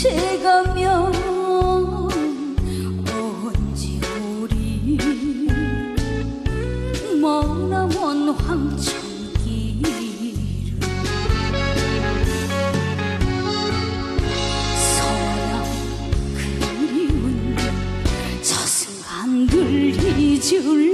제가면 언제 우리? 머나먼 황천길 서양 그리운 저승간들 잊을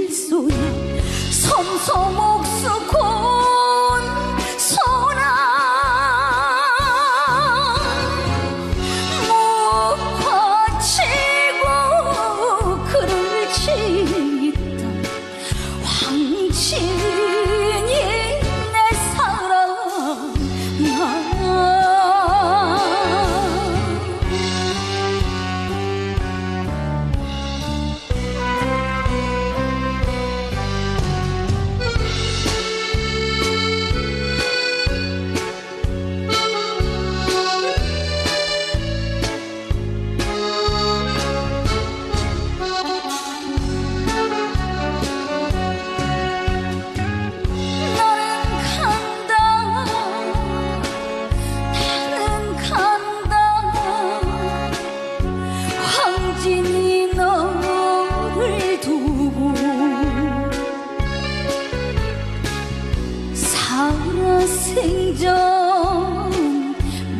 생전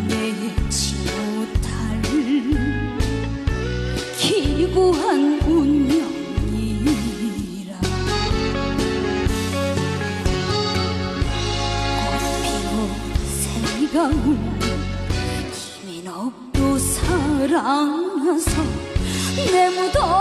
내지 못할 기구한 운명이라. 꽃피고 새가 울고 힘이 없도 사랑해서 내 무덤에 꼭